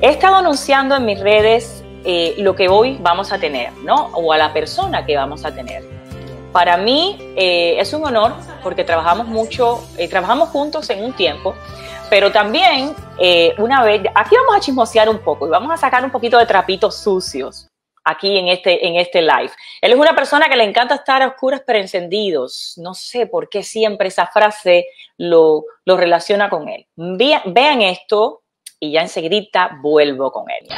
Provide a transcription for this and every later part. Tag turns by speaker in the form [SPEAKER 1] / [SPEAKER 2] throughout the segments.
[SPEAKER 1] He estado anunciando en mis redes eh, lo que hoy vamos a tener, ¿no? O a la persona que vamos a tener. Para mí eh, es un honor porque trabajamos mucho, eh, trabajamos juntos en un tiempo, pero también una vez, aquí vamos a chismosear un poco y vamos a sacar un poquito de trapitos sucios aquí en este, en este live. Él es una persona que le encanta estar a oscuras pero encendidos. No sé por qué siempre esa frase lo, lo relaciona con él. vean esto y ya enseguida vuelvo con él.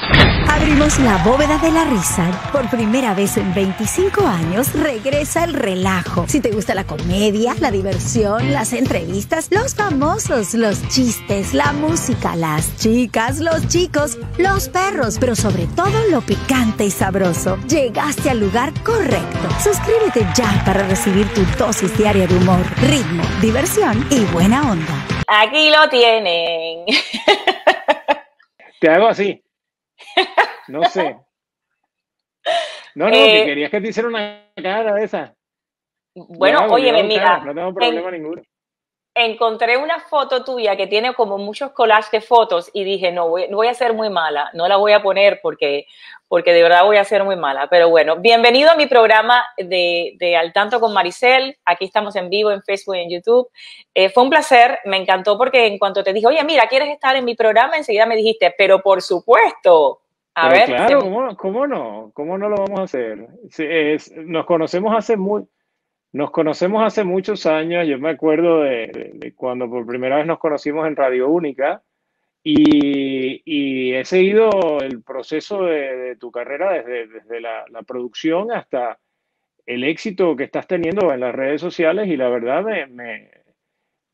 [SPEAKER 2] Abrimos la bóveda de la risa. Por primera vez en 25 años regresa el relajo. Si te gusta la comedia, la diversión, las entrevistas, los famosos, los chistes, la música, las chicas, los chicos, los perros, pero sobre todo lo picante y sabroso, llegaste al lugar correcto. Suscríbete ya para recibir tu dosis diaria de humor, ritmo, diversión y buena onda.
[SPEAKER 1] Aquí lo tienen.
[SPEAKER 3] Te hago así. No sé. No, no, que eh, querías que te hiciera una cara de esa.
[SPEAKER 1] Bueno, oye, mira.
[SPEAKER 3] no tengo problema ninguno.
[SPEAKER 1] Encontré una foto tuya que tiene como muchos collages de fotos y dije, no voy, no voy a ser muy mala, no la voy a poner porque, porque de verdad voy a ser muy mala. Pero bueno, bienvenido a mi programa de, de Al Tanto con Maricel. Aquí estamos en vivo en Facebook y en YouTube. Eh, fue un placer, me encantó porque en cuanto te dije, oye, mira, ¿quieres estar en mi programa? Enseguida me dijiste, pero por supuesto.
[SPEAKER 3] A ver. Claro, ¿cómo, no? ¿Cómo no lo vamos a hacer? nos conocemos hace muy. Nos conocemos hace muchos años, yo me acuerdo de, cuando por primera vez nos conocimos en Radio Única y, he seguido el proceso de, tu carrera desde, desde la, producción hasta el éxito que estás teniendo en las redes sociales y la verdad me,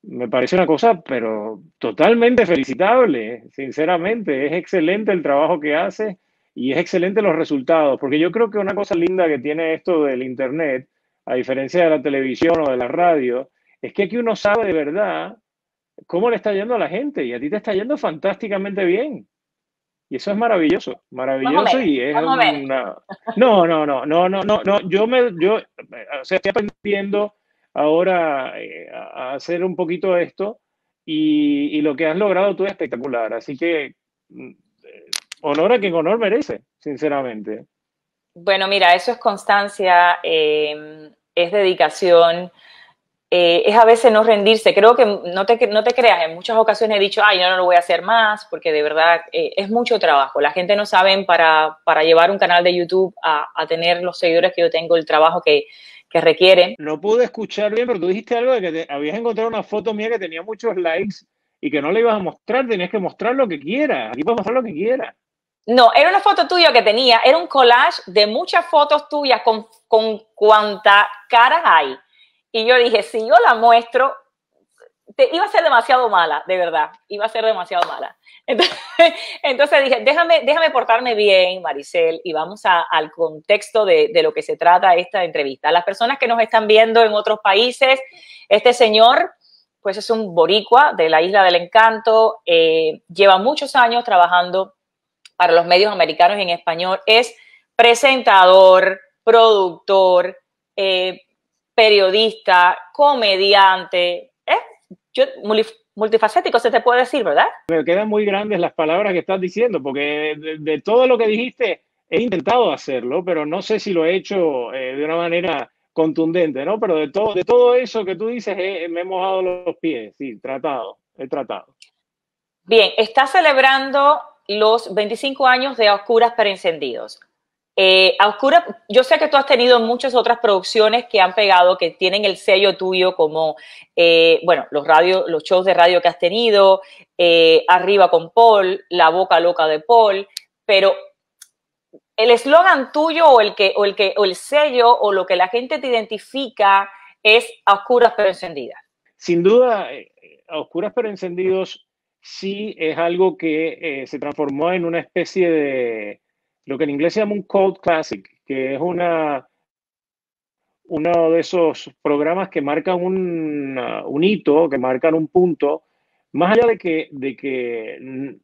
[SPEAKER 3] me parece una cosa, pero totalmente felicitable, sinceramente. Es excelente el trabajo que hace y es excelente los resultados, porque yo creo que una cosa linda que tiene esto del Internet, a diferencia de la televisión o de la radio, es que aquí uno sabe de verdad cómo le está yendo a la gente y a ti te está yendo fantásticamente bien. Y eso es maravilloso, maravilloso y es una... No, no, no, no, no, no, no, yo me, yo, o sea, estoy aprendiendo ahora eh, a hacer un poquito esto y, lo que has logrado tú es espectacular. Así que mm, eh, honor a quien honor merece, sinceramente.
[SPEAKER 1] Bueno, mira, eso es constancia, em, es dedicación, eh, es a veces no rendirse. Creo que no te, no te creas, en muchas ocasiones he dicho, ay, yo no lo voy a hacer más, porque de verdad es mucho trabajo. La gente no sabe para, llevar un canal de YouTube a, tener los seguidores que yo tengo, el trabajo que, requieren.
[SPEAKER 3] No pude escuchar bien, pero tú dijiste algo de que te, habías encontrado una foto mía que tenía muchos likes y que no le ibas a mostrar, tenías que mostrar lo que quieras. Aquí puedes mostrar lo que quieras.
[SPEAKER 1] No, era una foto tuya que tenía, era un collage de muchas fotos tuyas con, con cuántas caras hay. Y yo dije, si yo la muestro, te, iba a ser demasiado mala, de verdad, iba a ser demasiado mala. Entonces, dije, déjame, déjame portarme bien, Maricel, y vamos al contexto de, lo que se trata esta entrevista. Las personas que nos están viendo en otros países, este señor, pues es un boricua de la Isla del Encanto, eh, lleva muchos años trabajando para los medios americanos en español, es presentador, productor, eh, periodista, comediante, ¿eh? yo, multifacético, se te puede decir, ¿verdad?
[SPEAKER 3] Me quedan muy grandes las palabras que estás diciendo, porque de, todo lo que dijiste he intentado hacerlo, pero no sé si lo he hecho eh, de una manera contundente, ¿no? Pero de todo, de todo eso que tú dices, me he mojado los pies, sí, tratado, he tratado.
[SPEAKER 1] Bien, está celebrando los 25 años de Oscuras para Encendidos. Eh, yo sé que tú has tenido muchas otras producciones que han pegado, que tienen el sello tuyo, como, eh, bueno, los, radio, los shows de radio que has tenido, eh, Arriba con Paul, La Boca Loca de Paul, pero el eslogan tuyo o el, que, o, el que, o el sello o lo que la gente te identifica es oscuras pero encendidas.
[SPEAKER 3] Sin duda, a oscuras pero encendidos sí es algo que se transformó en una especie de lo que en inglés se llama un Code Classic, que es una, uno de esos programas que marcan un, un hito, que marcan un punto, más allá de que, de que eh,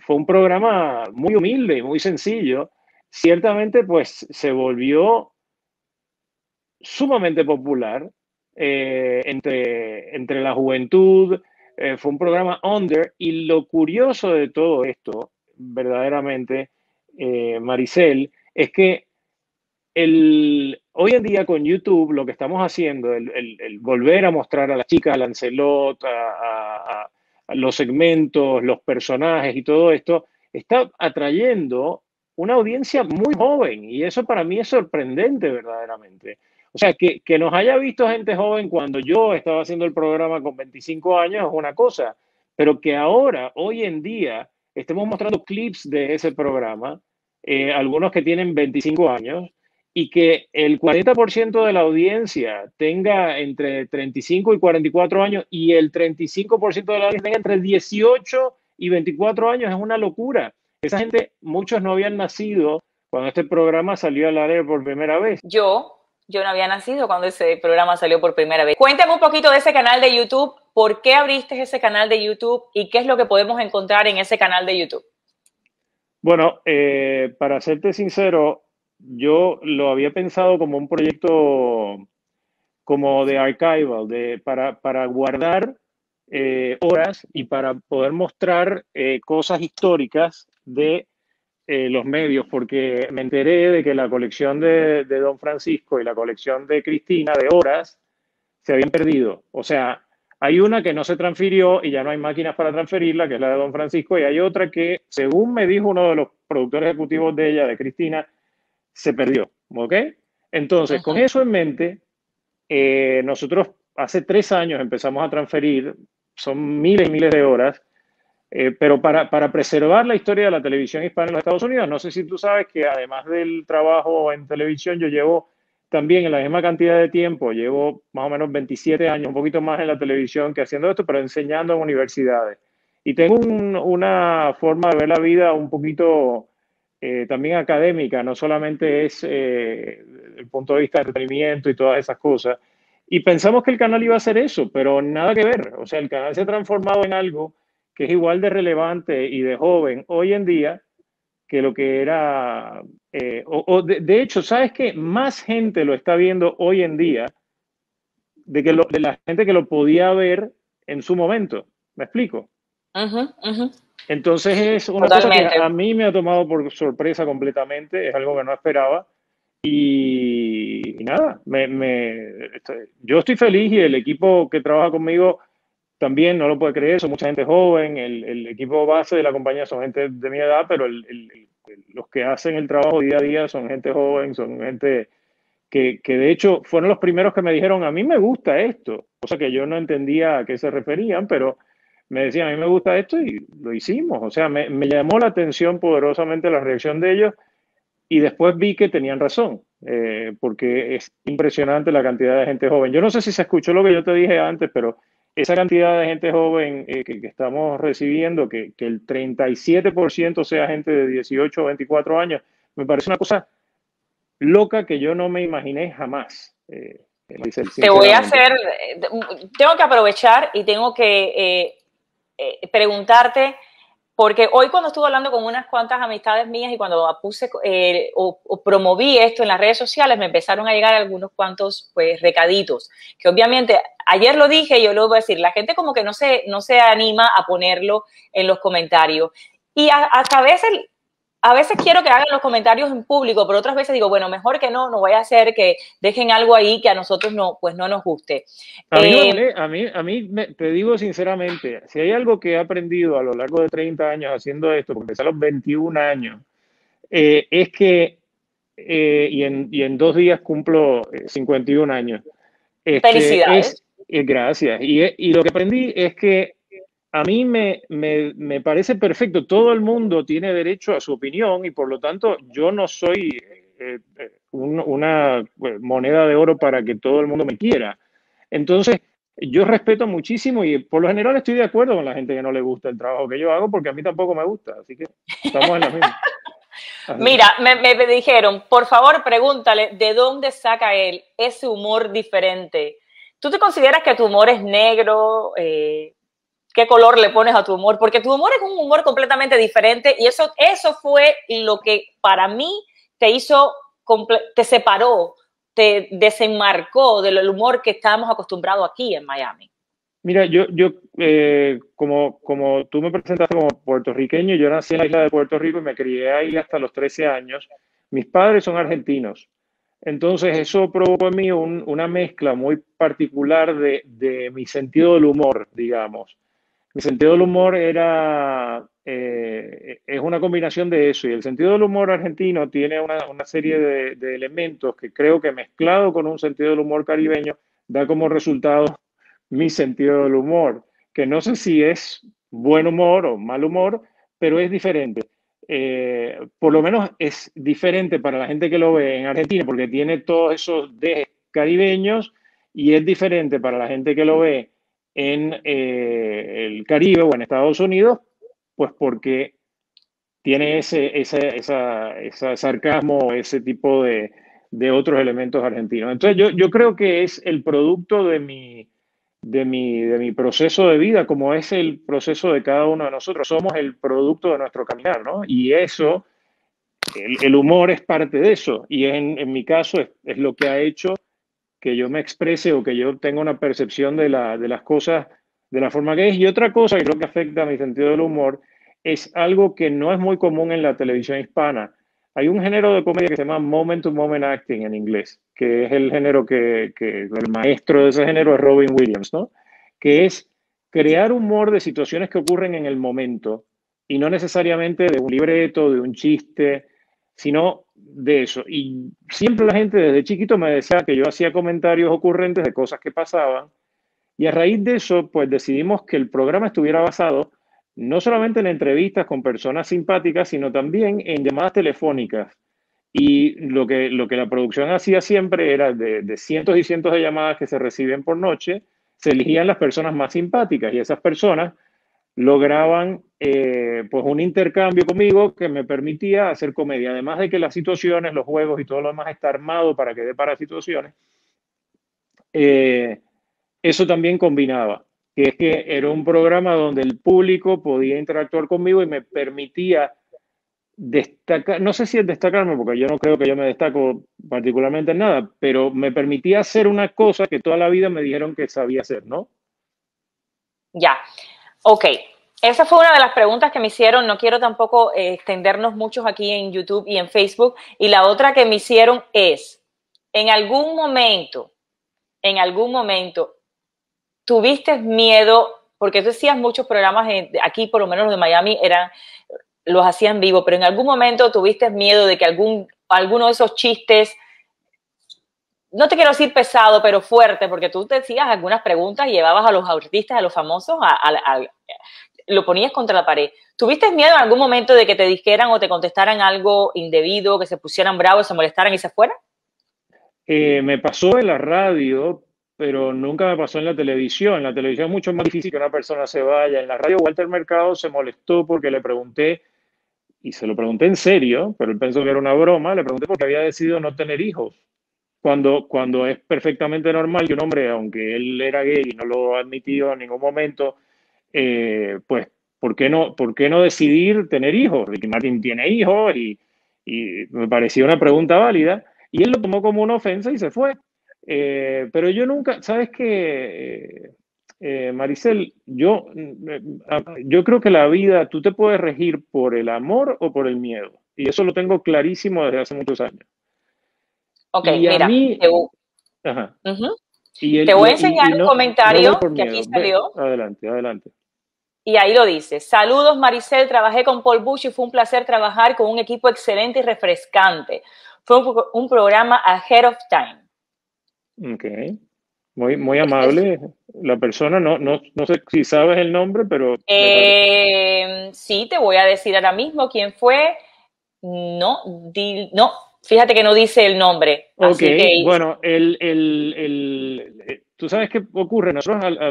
[SPEAKER 3] fue un programa muy humilde y muy sencillo, ciertamente pues se volvió sumamente popular eh, entre, entre la juventud, eh, fue un programa under y lo curioso de todo esto verdaderamente, eh, Maricel, es que el, hoy en día con YouTube lo que estamos haciendo, el, volver a mostrar a las chicas, a Lancelot, a, los segmentos, los personajes y todo esto, está atrayendo una audiencia muy joven y eso para mí es sorprendente verdaderamente. O sea, que, que, nos haya visto gente joven cuando yo estaba haciendo el programa con 25 años es una cosa, pero que ahora, hoy en día, estemos mostrando clips de ese programa, eh, algunos que tienen 25 años, y que el 40% de la audiencia tenga entre 35 y 44 años y el 35% de la audiencia tenga entre 18 y 24 años es una locura. Esa gente, muchos no habían nacido cuando este programa salió al aire por primera vez.
[SPEAKER 1] Yo, yo no había nacido cuando ese programa salió por primera vez. Cuéntame un poquito de ese canal de YouTube. ¿Por qué abriste ese canal de YouTube y qué es lo que podemos encontrar en ese canal de YouTube?
[SPEAKER 3] Bueno, eh, para serte sincero, yo lo había pensado como un proyecto como de archival, de, para, para guardar eh, horas y para poder mostrar eh, cosas históricas de eh, los medios, porque me enteré de que la colección de, de, Don Francisco y la colección de Cristina de horas se habían perdido. O sea, hay una que no se transfirió y ya no hay máquinas para transferirla, que es la de Don Francisco, y hay otra que, según me dijo uno de los productores ejecutivos de ella, de Cristina, se perdió. ¿Ok? Entonces, con eso en mente, eh, nosotros hace tres años empezamos a transferir, son miles y miles de horas, eh, pero para, para, preservar la historia de la televisión hispana en los Estados Unidos, no sé si tú sabes que además del trabajo en televisión, yo llevo también en la misma cantidad de tiempo, llevo más o menos 27 años, un poquito más en la televisión que haciendo esto, pero enseñando en universidades. Y tengo una forma de ver la vida un poquito eh, también académica, no solamente es eh, el punto de vista de entretenimiento y todas esas cosas. Y pensamos que el canal iba a ser eso, pero nada que ver. O sea, el canal se ha transformado en algo que es igual de relevante y de joven hoy en día que lo que era, eh, o, de, hecho, ¿sabes qué? Más gente lo está viendo hoy en día de, que de la gente que lo podía ver en su momento. ¿Me explico? Entonces es una cosa que a mí me ha tomado por sorpresa completamente, es algo que no esperaba. Y, nada, me, este, yo estoy feliz y el equipo que trabaja conmigo también no lo puede creer, son mucha gente joven, el, equipo base de la compañía son gente de mi edad, pero los que hacen el trabajo día a día son gente joven, son gente que, de hecho fueron los primeros que me dijeron, a mí me gusta esto, cosa que yo no entendía a qué se referían, pero me decían, a mí me gusta esto y lo hicimos. O sea, me, llamó la atención poderosamente la reacción de ellos y después vi que tenían razón, eh, porque es impresionante la cantidad de gente joven. Yo no sé si se escuchó lo que yo te dije antes, pero esa cantidad de gente joven eh, que, estamos recibiendo, que, que el 37% sea gente de 18 o 24 años, me parece una cosa loca que yo no me imaginé jamás.
[SPEAKER 1] Eh, te voy a hacer, tengo que aprovechar y tengo que eh, preguntarte, porque hoy cuando estuve hablando con unas cuantas amistades mías y cuando puse eh, o, promoví esto en las redes sociales, me empezaron a llegar algunos cuantos pues recaditos, que obviamente ayer lo dije y yo lo voy a decir, la gente como que no se, no se anima a ponerlo en los comentarios. Y hasta a veces a veces quiero que hagan los comentarios en público, pero otras veces digo, bueno, mejor que no, no voy a hacer que dejen algo ahí que a nosotros no, pues no nos guste.
[SPEAKER 3] A mí, eh, a mí, a mí te digo sinceramente, si hay algo que he aprendido a lo largo de 30 años haciendo esto, porque empecé a los 21 años, eh, es que, eh, y, en, y, en, dos días cumplo 51 años.
[SPEAKER 1] Este, Felicidades.
[SPEAKER 3] Gracias. Y, y lo que aprendí es que a mí me, me, parece perfecto. Todo el mundo tiene derecho a su opinión y por lo tanto yo no soy eh, eh, una eh, moneda de oro para que todo el mundo me quiera. Entonces, yo respeto muchísimo y por lo general estoy de acuerdo con la gente que no le gusta el trabajo que yo hago porque a mí tampoco me gusta. Así que estamos en la misma.
[SPEAKER 1] Mira, me, me, dijeron, por favor pregúntale de dónde saca él ese humor diferente. ¿Tú te consideras que tu humor es negro, qué color le pones a tu humor, porque tu humor es un humor completamente diferente y eso, eso fue lo que para mí te hizo, te separó, te desenmarcó del humor que estábamos acostumbrados aquí en Miami.
[SPEAKER 3] Mira, yo, yo eh, como, como tú me presentaste como puertorriqueño, yo nací en la isla de Puerto Rico y me crié ahí hasta los 13 años. Mis padres son argentinos. Entonces eso provocó en mí una mezcla muy particular de, mi sentido del humor, digamos. Mi sentido del humor era, eh, es una combinación de eso y el sentido del humor argentino tiene una, serie de, elementos que creo que mezclado con un sentido del humor caribeño da como resultado mi sentido del humor, que no sé si es buen humor o mal humor, pero es diferente. Eh, por lo menos es diferente para la gente que lo ve en Argentina, porque tiene todos esos de caribeños, y es diferente para la gente que lo ve en eh, el Caribe o en Estados Unidos, pues porque tiene ese, ese esa, sarcasmo, ese tipo de, de, otros elementos argentinos. Entonces yo, yo creo que es el producto de mi, de mi, de mi proceso de vida, como es el proceso de cada uno de nosotros. Somos el producto de nuestro caminar, ¿no? Y eso, el, humor es parte de eso. Y en, en mi caso es, es, lo que ha hecho que yo me exprese o que yo tenga una percepción de, la, de las cosas de la forma que es. Y otra cosa que creo que afecta a mi sentido del humor es algo que no es muy común en la televisión hispana hay un género de comedia que se llama Moment to Moment Acting en inglés, que es el género que, que, el maestro de ese género es Robin Williams, ¿no? Que es crear humor de situaciones que ocurren en el momento y no necesariamente de un libreto, de un chiste, sino de eso. Y siempre la gente desde chiquito me decía que yo hacía comentarios ocurrentes de cosas que pasaban y a raíz de eso, pues decidimos que el programa estuviera basado no solamente en entrevistas con personas simpáticas, sino también en llamadas telefónicas. Y lo que, lo que la producción hacía siempre era de, cientos y cientos de llamadas que se reciben por noche, se elegían las personas más simpáticas y esas personas lograban eh, pues un intercambio conmigo que me permitía hacer comedia. Además de que las situaciones, los juegos y todo lo demás está armado para que dé para situaciones, eh, eso también combinaba que es que era un programa donde el público podía interactuar conmigo y me permitía destacar, no sé si es destacarme, porque yo no creo que yo me destaco particularmente en nada, pero me permitía hacer una cosa que toda la vida me dijeron que sabía hacer, ¿no?
[SPEAKER 1] Ya, ok. Esa fue una de las preguntas que me hicieron. No quiero tampoco eh, extendernos mucho aquí en YouTube y en Facebook. Y la otra que me hicieron es, en algún momento, en algún momento, tuviste miedo, porque tú decías muchos programas aquí, por lo menos los de Miami, eran, los hacían vivo, pero en algún momento tuviste miedo de que algún, alguno de esos chistes, no te quiero decir pesado, pero fuerte, porque tú te decías algunas preguntas y llevabas a los artistas, a los famosos, a, lo ponías contra la pared. ¿Tuviste miedo en algún momento de que te dijeran o te contestaran algo indebido, que se pusieran bravos, se molestaran y se fueran?
[SPEAKER 3] Eh, me pasó en la radio, pero nunca me pasó en la televisión. En la televisión es mucho más difícil que una persona se vaya. En la radio Walter Mercado se molestó porque le pregunté, y se lo pregunté en serio, pero él pensó que era una broma, le pregunté por qué había decidido no tener hijos. Cuando, cuando es perfectamente normal que un hombre, aunque él era gay y no lo ha admitido en ningún momento, eh, pues, ¿por qué, no, ¿por qué no decidir tener hijos? Ricky Martin tiene hijos y, y me parecía una pregunta válida. Y él lo tomó como una ofensa y se fue. Eh, pero yo nunca, ¿sabes qué, eh, Maricel? Yo, mm, yo creo que la vida, tú te puedes regir por el amor o por el miedo. Y eso lo tengo clarísimo desde hace muchos años.
[SPEAKER 1] Ok, mira, te, voy a enseñar un comentario que aquí salió.
[SPEAKER 3] adelante, adelante.
[SPEAKER 1] Y ahí lo dice. Saludos, Maricel. Trabajé con Paul Bush y fue un placer trabajar con un equipo excelente y refrescante. Fue un, un programa ahead of time.
[SPEAKER 3] Ok. Muy, muy amable la persona. No, no, no sé si sabes el nombre, pero.
[SPEAKER 1] Eh, sí, te voy a decir ahora mismo quién fue. No, no, fíjate que no dice el nombre.
[SPEAKER 3] Ok, bueno, el, el, el, eh, tú sabes qué ocurre. Nosotros a,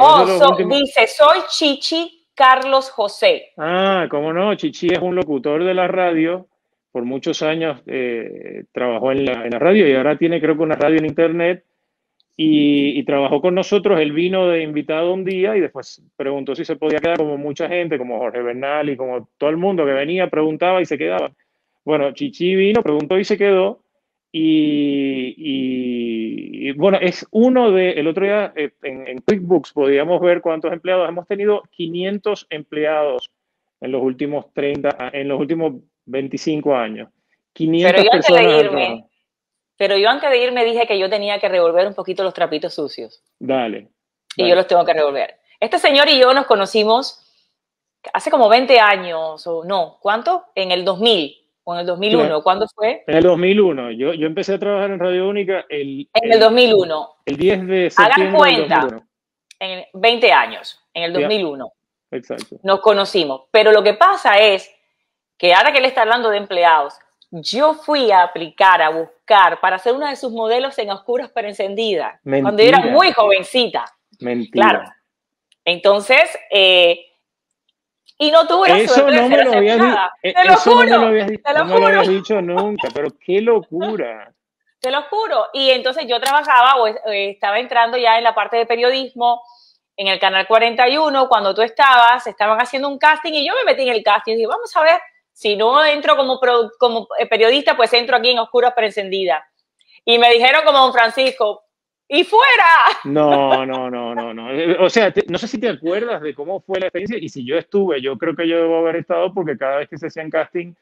[SPEAKER 1] oh, dice, soy Chichi Carlos José.
[SPEAKER 3] Ah, cómo no, Chichi es un locutor de la radio por muchos años eh, trabajó en la, en la, radio y ahora tiene creo que una radio en internet y, trabajó con nosotros. Él vino de invitado un día y después preguntó si se podía quedar como mucha gente, como Jorge Bernal y como todo el mundo que venía, preguntaba y se quedaba. Bueno, Chichi vino, preguntó y se quedó Y, bueno, es uno de, el otro día eh, en, QuickBooks podíamos ver cuántos empleados, hemos tenido 500 empleados en los últimos 30, en los últimos 25 años. 500
[SPEAKER 1] pero yo
[SPEAKER 3] personas.
[SPEAKER 1] Antes de irme, pero yo antes de irme dije que yo tenía que revolver un poquito los trapitos sucios.
[SPEAKER 3] Dale.
[SPEAKER 1] Y yo los tengo que revolver. Este señor y yo nos conocimos hace como 20 años, o no, ¿cuánto? En el 2000 o en el 2001. ¿Cuándo fue?
[SPEAKER 3] En el 2001. Yo, yo empecé a trabajar en Radio Única el...
[SPEAKER 1] En el, 2001.
[SPEAKER 3] El 10 de septiembre
[SPEAKER 1] Hagan cuenta, en 20 años, en el 2001.
[SPEAKER 3] Exacto.
[SPEAKER 1] Nos conocimos. Pero lo que pasa es que ahora que él está hablando de empleados, yo fui a aplicar, a buscar para hacer una de sus modelos en oscuras pero encendida, cuando yo era muy jovencita.
[SPEAKER 3] Mentira. Claro.
[SPEAKER 1] Entonces, eh, y no tuve la
[SPEAKER 3] eso
[SPEAKER 1] suerte
[SPEAKER 3] no me lo habías dicho.
[SPEAKER 1] Te lo juro.
[SPEAKER 3] No me lo habías, no me lo habías dicho nunca, pero qué locura.
[SPEAKER 1] Te lo juro. Y entonces yo trabajaba o eh, estaba entrando ya en la parte de periodismo en el canal 41. Cuando tú estabas, estaban haciendo un casting y yo me metí en el casting y dije, vamos a ver, si no entro como, como eh, periodista, pues entro aquí en Oscuras pero encendida. Y me dijeron como don Francisco, y fuera.
[SPEAKER 3] No, no, no, no, no. O sea, no sé si te acuerdas de cómo fue la experiencia y si yo estuve, yo creo que yo debo haber estado porque cada vez que se hacían casting,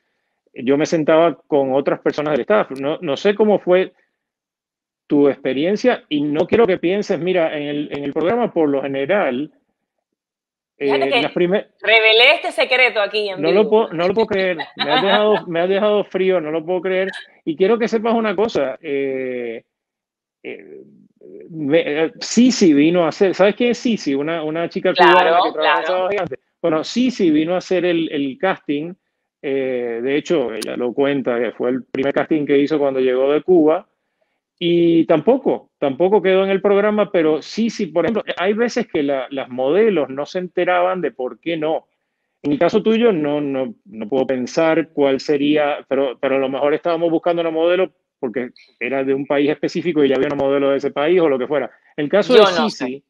[SPEAKER 3] yo me sentaba con otras personas del staff. No, no sé cómo fue tu experiencia y no quiero que pienses, mira, en el, en el programa por lo general...
[SPEAKER 1] Eh, Revelé este secreto aquí en
[SPEAKER 3] no
[SPEAKER 1] vivo.
[SPEAKER 3] Lo puedo, no lo puedo creer. Me has, dejado, me has dejado frío, no lo puedo creer. Y quiero que sepas una cosa. Eh, eh, Sisi vino a hacer, ¿sabes quién es Sisi? Una, una chica cubana que trabajaba gigante. Bueno, Sisi vino a hacer el, el casting, eh, de hecho, ella lo cuenta, que fue el primer casting que hizo cuando llegó de Cuba, y tampoco, tampoco quedó en el programa, pero Sisi, por ejemplo, hay veces que las modelos no se enteraban de por qué no. En el caso tuyo, no, no, no puedo pensar cuál sería, pero, pero a lo mejor estábamos buscando una modelo porque era de un país específico y ya había un modelo de ese país o lo que fuera. El caso de Sisi,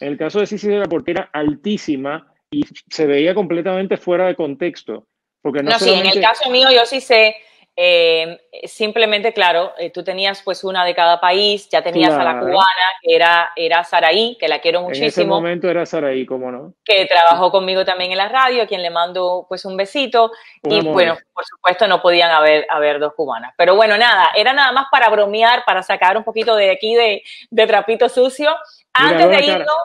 [SPEAKER 3] en el caso de Sisi era porque era altísima y se veía completamente fuera de contexto. Porque no,
[SPEAKER 1] no sí, en el caso mío yo sí sé eh, simplemente, claro, eh, tú tenías pues una de cada país, ya tenías a la cubana, que era, era Saraí, que la quiero muchísimo. En ese
[SPEAKER 3] momento era Saraí, ¿cómo no?
[SPEAKER 1] Que trabajó conmigo también en la radio, a quien le mando pues un besito. y bueno, por supuesto no podían haber, haber dos cubanas. Pero bueno, nada, era nada más para bromear, para sacar un poquito de aquí de, de trapito sucio. Antes de irnos...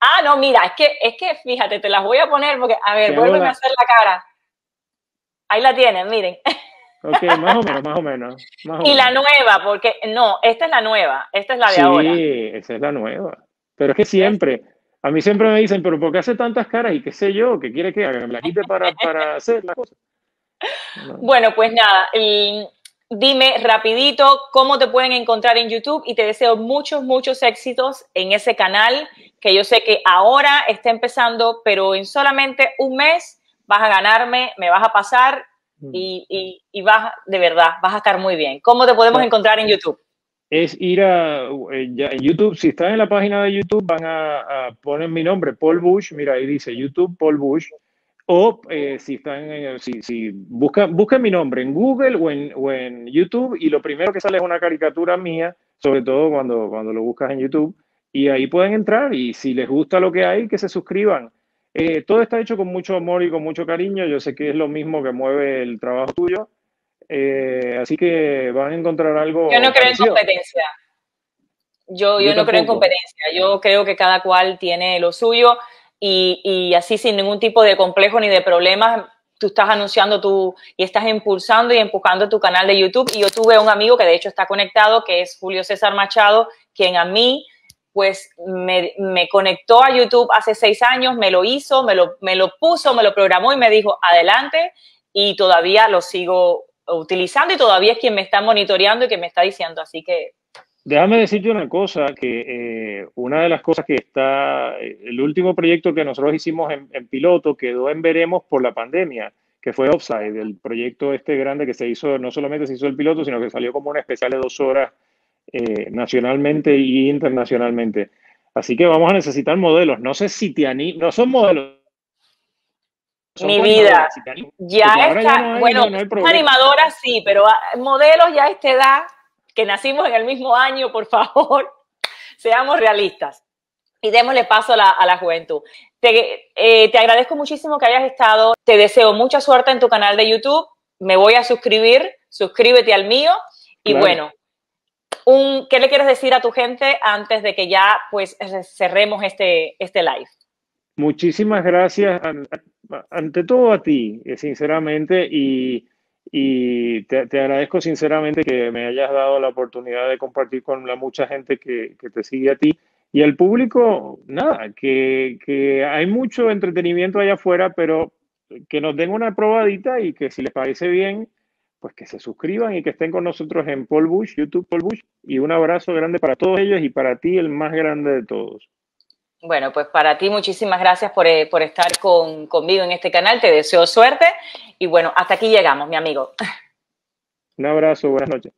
[SPEAKER 1] Ah, no, mira, es que, es que fíjate, te las voy a poner porque, a ver, vuélveme a hacer la cara. Ahí la tienen, miren.
[SPEAKER 3] Ok, más o menos, más o menos.
[SPEAKER 1] y la nueva, porque no, esta es la nueva, esta es la de ahora.
[SPEAKER 3] Sí, esa es la nueva. Pero es que siempre, a mí siempre me dicen, pero ¿por qué hace tantas caras y qué sé yo? ¿Qué quiere que haga? ¿Me la quite para, para hacer la cosa?
[SPEAKER 1] Bueno, pues nada, dime rapidito cómo te pueden encontrar en YouTube y te deseo muchos, muchos éxitos en ese canal que yo sé que ahora está empezando, pero en solamente un mes vas a ganarme, me vas a pasar Mm. y, y, vas, de verdad, vas a estar muy bien. ¿Cómo te podemos encontrar en YouTube?
[SPEAKER 3] Es ir a eh, en YouTube, si estás en la página de YouTube, van a, poner mi nombre, Paul Bush, mira, ahí dice YouTube, Paul Bush, o eh, si están, en, si, si buscan, mi nombre en Google o en, o en, YouTube y lo primero que sale es una caricatura mía, sobre todo cuando, cuando lo buscas en YouTube, y ahí pueden entrar y si les gusta lo que hay, que se suscriban. Eh, todo está hecho con mucho amor y con mucho cariño. Yo sé que es lo mismo que mueve el trabajo tuyo. Eh, así que van a encontrar algo.
[SPEAKER 1] Yo no creo en competencia. Yo, yo, no creo en competencia. Yo creo que cada cual tiene lo suyo y, y, así sin ningún tipo de complejo ni de problemas. Tú estás anunciando tú y estás impulsando y empujando tu canal de YouTube. Y yo tuve un amigo que de hecho está conectado, que es Julio César Machado, quien a mí pues me, conectó a YouTube hace seis años, me lo hizo, me lo, me lo puso, me lo programó y me dijo, adelante, y todavía lo sigo utilizando y todavía es quien me está monitoreando y que me está diciendo, así que...
[SPEAKER 3] Déjame decirte una cosa, que eh, una de las cosas que está, el último proyecto que nosotros hicimos en, en, piloto quedó en veremos por la pandemia, que fue Offside, el proyecto este grande que se hizo, no solamente se hizo el piloto, sino que salió como un especial de dos horas eh, nacionalmente y internacionalmente. Así que vamos a necesitar modelos. No sé si te animas, no son modelos.
[SPEAKER 1] Mi vida, ya está, bueno, animadora sí, pero modelos ya a esta edad que nacimos en el mismo año, por favor, seamos realistas y démosle paso a la, juventud. Te, eh, te, agradezco muchísimo que hayas estado. Te deseo mucha suerte en tu canal de YouTube. Me voy a suscribir. Suscríbete al mío. Y bueno, ¿qué le quieres decir a tu gente antes de que ya pues cerremos este, este live?
[SPEAKER 3] Muchísimas gracias, ante todo a ti, eh, sinceramente, y, y te, agradezco sinceramente que me hayas dado la oportunidad de compartir con la mucha gente que, que te sigue a ti. Y el público, nada, que, que, hay mucho entretenimiento allá afuera, pero que nos den una probadita y que si les parece bien, pues que se suscriban y que estén con nosotros en Paul Bush, YouTube Paul Bush. Y un abrazo grande para todos ellos y para ti el más grande de todos.
[SPEAKER 1] Bueno, pues para ti muchísimas gracias por, eh, por estar con, conmigo en este canal. Te deseo suerte y bueno, hasta aquí llegamos, mi amigo.
[SPEAKER 3] Un abrazo, buenas noches.